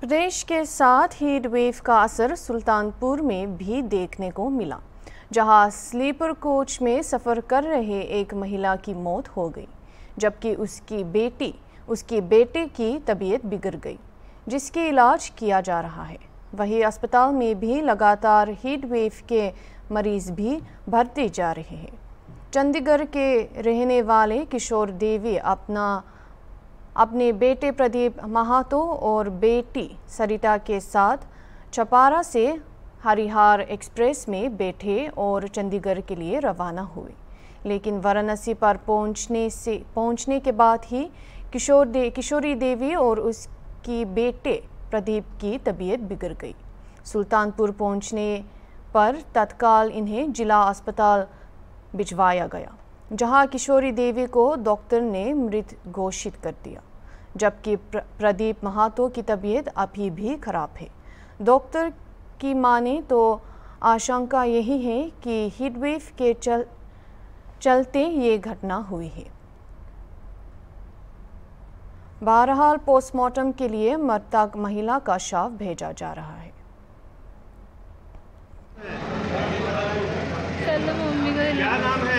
प्रदेश के साथ heat wave का असर सुल्तानपुर में भी देखने को मिला, जहाँ स्लीपर कोच में सफ़र कर रहे एक महिला की मौत हो गई, जबकि उसकी बेटी, उसके बेटे की तबीयत बिगड़ गई, जिसके इलाज किया जा रहा है। वहीं अस्पताल में भी लगातार हीट वेव के मरीज़ भी भरते जा रहे हैं। चंडीगढ़ के रहने वाले किशोर देवी अपना अपने बेटे प्रदीप महातो और बेटी सरिता के साथ चपारा से हरिहार एक्सप्रेस में बैठे और चंडीगढ़ के लिए रवाना हुए। लेकिन वाराणसी पर पहुँचने से, पहुँचने के बाद ही किशोर दे, किशोरी देवी और उसकी बेटे प्रदीप की तबीयत बिगड़ गई। सुल्तानपुर पहुँचने पर तत्काल इन्हें जिला अस्पताल भिजवाया गया। जहाँ किशोरी देवी को डॉक्टर ने मृत घोषित कर दिया जबकि प्र, प्रदीप महातो की तबीयत अभी भी खराब है। डॉक्टर की माने तो आशंका यही है कि हीटवेव के चल चलते ये घटना हुई है। बहरहाल पोस्टमार्टम के लिए मृतक महिला का शव भेजा जा रहा है। चलो मम्मी को। क्या नाम है?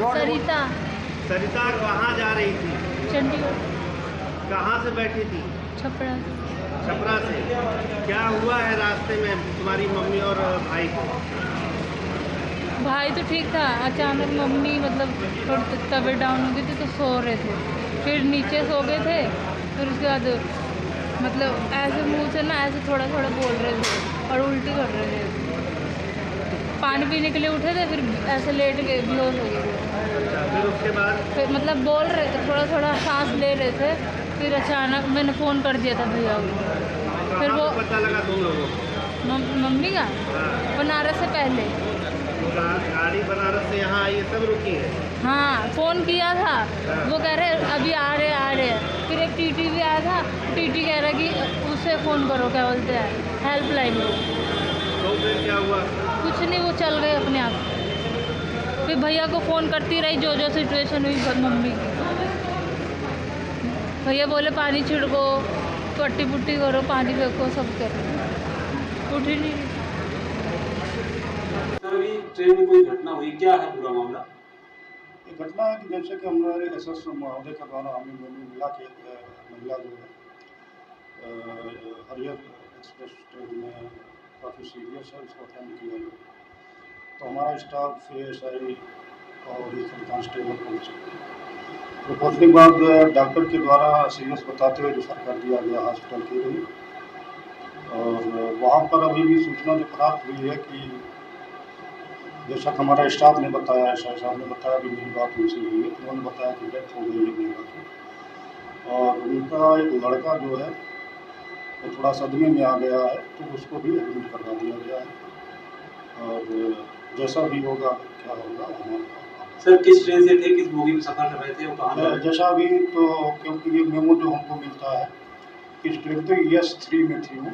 सरिता? सरिता सरिता कहाँ जा रही थी। चंडीगढ़। कहाँ से बैठी थी? छपरा छपरा से। क्या हुआ है रास्ते में तुम्हारी मम्मी और भाई को? भाई तो ठीक था। अचानक मम्मी मतलब थोड़ी तबीयत डाउन हो गई थी तो सो रहे थे। फिर नीचे सो गए थे। फिर उसके बाद मतलब ऐसे मुँह से ना ऐसे थोड़ा थोड़ा बोल रहे थे और उल्टी कर रहे थे। पानी पीने के लिए उठे थे फिर ऐसे लेट गए बेहोश हो गए। फिर उसके बाद? फिर मतलब बोल रहे थे थोड़ा थोड़ा सांस ले रहे थे फिर अचानक मैंने फ़ोन कर दिया था भैया को। फिर वो पता लगा तुम लोगों मम्मी का? हाँ, बनारस से पहले। गाड़ी बनारस से यहाँ आई है सब रुकी है? हाँ फ़ोन किया था। वो कह रहे अभी आ रहे आ रहे हैं। फिर एक टीटी भी आया था। टीटी कह रहा कि उससे फ़ोन करो क्या बोलते हैं? हेल्पलाइन को तो फिर क्या हुआ? कुछ नहीं वो चल गए अपने आप। फिर भैया को फ़ोन करती रही जो जो सिचुएशन हुई मम्मी। की भैया बोले पानी छिड़को पट्टी पुट्टी करो पानी फेंको सब करो। उठ ही नहीं ट्रेन में कोई घटना हुई? क्या है पूरा मामला? ये घटना है कि जैसे कि हमारे एस एस महोदय के द्वारा हमें मिला कि महिला जो है हरियर एक्सप्रेस ट्रेन में काफ़ी सीरियस है, उसको अटेंड किया गया तो हमारा स्टाफ एस आई और सब कांस्टेबल पहुँचे तो पहुँचने के बाद डॉक्टर के द्वारा सीरियस बताते हुए रेफर कर दिया गया हॉस्पिटल के लिए, और वहाँ पर अभी भी सूचना जो प्राप्त हुई है कि जैसा कि हमारा स्टाफ ने बताया एस साहब ने बताया भी मेरी बात उनसे हुई है। तो उन्होंने बताया कि डेथ हो गई है महिला की और उनका एक लड़का जो है वो थोड़ा सदमे में आ गया है तो उसको भी एडमिट करवा दिया गया है। और जैसा भी होगा क्या होगा सर किस ट्रेन से थे किस बोगी में सफ़र कर रहे थे और जैसा भी तो क्योंकि ये मेमो जो हमको मिलता है इस ट्रेन तो यस थ्री में थी वो।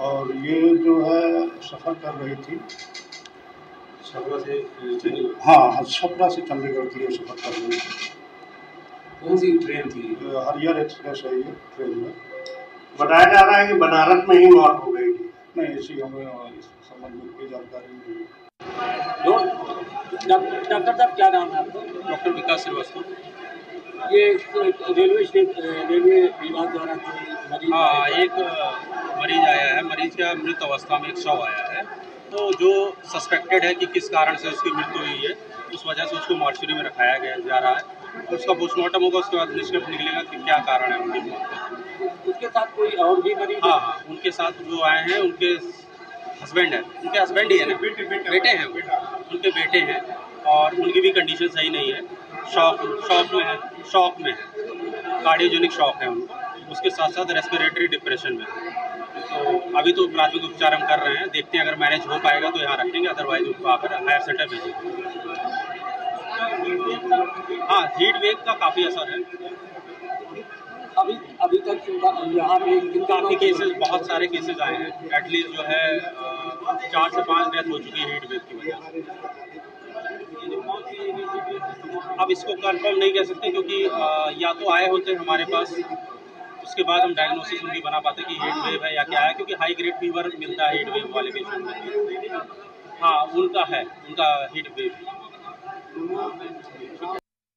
और ये जो है सफ़र कर रही थी। छपरा से हाँ हाँ, छपरा से चंडीगढ़ के लिए सफ़र कर रही थी। कौन सी ट्रेन थी? हरियर एक्सप्रेस है ये ट्रेन में। बताया जा रहा है कि बनारस में ही मौत हो गई थी। नहीं ऐसी हमें इस संबंध में कोई जानकारी नहीं है। डॉक्टर डॉक्टर साहब क्या नाम है आपका? डॉक्टर विकास श्रीवास्तव। ये रेलवे स्टेशन रेलवे विभाग द्वारा हाँ एक मरीज़ आया है। मरीज़ का मृत अवस्था में एक शव आया है। तो जो सस्पेक्टेड है कि किस कारण से उसकी मृत्यु हुई है उस वजह से उसको मार्चरी में रखाया गया जा रहा है। और उसका पोस्टमार्टम होगा उसके बाद निष्कर्ष निकलेगा कि क्या कारण है उनकी मौत। का उसके साथ कोई और भी मरीज़ हाँ हाँ उनके साथ जो आए हैं उनके हस्बैंड है। उनके हस्बैंड ही है ना? बेटे हैं उनके बेटे हैं और उनकी भी कंडीशन सही नहीं है। शॉक शॉक में है शॉक में है। कार्डियोजेनिक शॉक है उनको। उसके साथ साथ रेस्पिरेटरी डिप्रेशन में है। तो अभी तो प्राथमिक उपचार हम कर रहे हैं। देखते हैं अगर मैनेज हो पाएगा तो यहाँ रखेंगे अदरवाइज़ उनको आकर हायर सेंटर भेजेंगे हाँ हीट वेव का काफ़ी असर है। अभी अभी तक यहाँ पे काफ़ी केसेस बहुत सारे केसेस आए हैं। एटलीस्ट जो है चार से पाँच डेथ हो चुकी है हीट वेव की वजह से। अब इसको कंफर्म नहीं कह सकते क्योंकि या तो आए होते हमारे पास उसके बाद हम डायग्नोसिस उनकी बना पाते कि हीट वेव है या क्या है क्योंकि हाई ग्रेड फीवर मिलता है हीट वेव वाले पेशेंट में हाँ उनका है उनका हीट वेव